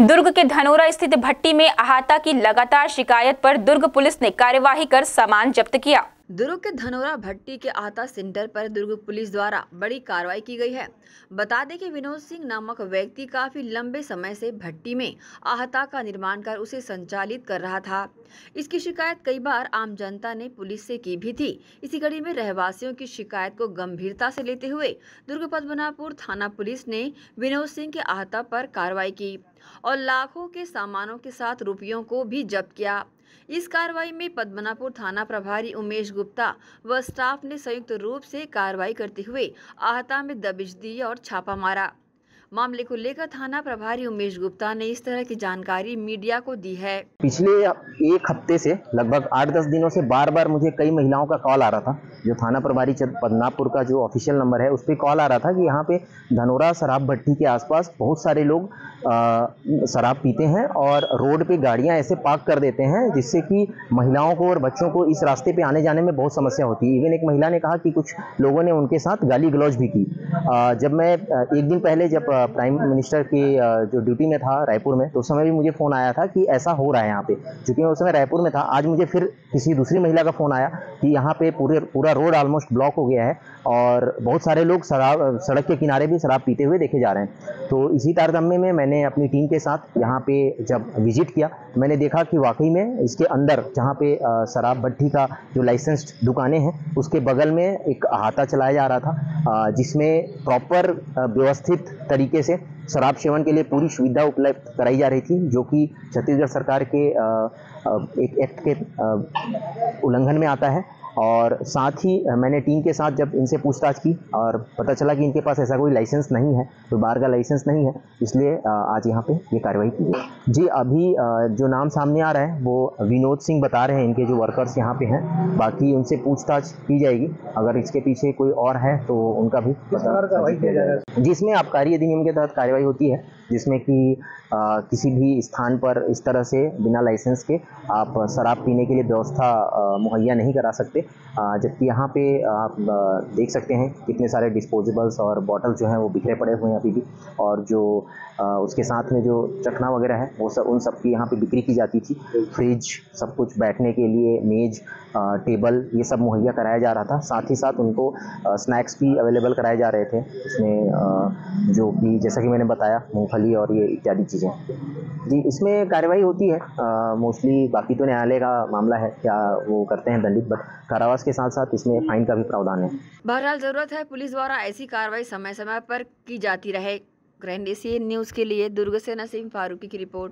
दुर्ग के धनोरा स्थित भट्टी में अहाता की लगातार शिकायत पर दुर्ग पुलिस ने कार्यवाही कर सामान जब्त किया। दुर्ग के धनोरा भट्टी के आहता सेंटर पर दुर्ग पुलिस द्वारा बड़ी कार्रवाई की गई है। बता दें कि विनोद सिंह नामक व्यक्ति काफ़ी लंबे समय से भट्टी में आहता का निर्माण कर उसे संचालित कर रहा था। इसकी शिकायत कई बार आम जनता ने पुलिस से की भी थी। इसी कड़ी में रहवासियों की शिकायत को गंभीरता से लेते हुए दुर्ग पद्मनापुर थाना पुलिस ने विनोद सिंह के आहता पर कार्रवाई की और लाखों के सामानों के साथ रुपयों को भी जब्त किया। इस कार्रवाई में पद्मनापुर थाना प्रभारी उमेश गुप्ता व स्टाफ ने संयुक्त रूप से कार्रवाई करते हुए आहता में दबिश दी और छापा मारा। मामले को लेकर थाना प्रभारी उमेश गुप्ता ने इस तरह की जानकारी मीडिया को दी है। पिछले एक हफ़्ते से, लगभग आठ दस दिनों से बार बार मुझे कई महिलाओं का कॉल आ रहा था, जो थाना प्रभारी पदनापुर का जो ऑफिशियल नंबर है, उस पर कॉल आ रहा था कि यहाँ पे धनोरा शराब भट्टी के आसपास बहुत सारे लोग शराब पीते हैं और रोड पे गाड़ियाँ ऐसे पार्क कर देते हैं, जिससे कि महिलाओं को और बच्चों को इस रास्ते पे आने जाने में बहुत समस्या होती है। इवन एक महिला ने कहा कि कुछ लोगों ने उनके साथ गाली गलौज भी की। जब मैं एक दिन पहले जब प्राइम मिनिस्टर की जो ड्यूटी में था रायपुर में तो उस समय भी मुझे फ़ोन आया था कि ऐसा हो रहा है यहाँ पे। चूँकि मैं उस समय रायपुर में था, आज मुझे फिर किसी दूसरी महिला का फ़ोन आया कि यहाँ पे पूरे, पूरा रोड ऑलमोस्ट ब्लॉक हो गया है और बहुत सारे लोग शराब, सड़क के किनारे भी शराब पीते हुए देखे जा रहे हैं। तो इसी तारतम्य में मैंने अपनी टीम के साथ यहाँ पे जब विज़िट किया तो मैंने देखा कि वाकई में इसके अंदर जहाँ पे शराब भट्टी का जो लाइसेंस्ड दुकानें हैं, उसके बगल में एक अहाता चलाया जा रहा था जिसमें प्रॉपर व्यवस्थित तरीके से शराब सेवन के लिए पूरी सुविधा उपलब्ध कराई जा रही थी, जो कि छत्तीसगढ़ सरकार के एक एक्ट के उल्लंघन में आता है। और साथ ही मैंने टीम के साथ जब इनसे पूछताछ की और पता चला कि इनके पास ऐसा कोई लाइसेंस नहीं है कोई बार का लाइसेंस नहीं है इसलिए आज यहाँ पे ये कार्रवाई की गई। जी अभी जो नाम सामने आ रहा है वो विनोद सिंह बता रहे हैं इनके जो वर्कर्स यहाँ पे हैं बाकी उनसे पूछताछ की जाएगी। अगर इसके पीछे कोई और है तो उनका भी जिसमें आबकारी अधिनियम के तहत कार्रवाई होती है जिसमें कि किसी भी स्थान पर इस तरह से बिना लाइसेंस के आप शराब पीने के लिए व्यवस्था मुहैया नहीं करा सकते। जबकि यहाँ पे आप देख सकते हैं कितने सारे डिस्पोजेबल्स और बॉटल जो हैं वो बिखरे पड़े हुए हैं अभी भी। और जो उसके साथ में जो चखना वगैरह है, वो सब, उन सब की यहाँ पे बिक्री की जाती थी। फ्रिज, सब कुछ बैठने के लिए, मेज टेबल, ये सब मुहैया कराया जा रहा था। साथ ही साथ उनको स्नैक्स भी अवेलेबल कराए जा रहे थे। इसमें जो कि जैसा कि मैंने बताया, मूँगफली और ये इत्यादि चीज़ें। जी इसमें कार्यवाही होती है। मोस्टली बाकी तो न्यायालय का मामला है क्या वो करते हैं दंडित बट कारावास के साथ साथ इसमें फाइन का भी प्रावधान है। बहरहाल ज़रूरत है पुलिस द्वारा ऐसी कार्रवाई समय समय पर की जाती रहे। ग्रैंड न्यूज़ के लिए दुर्गसेना सिंह नसीम फारूकी की रिपोर्ट।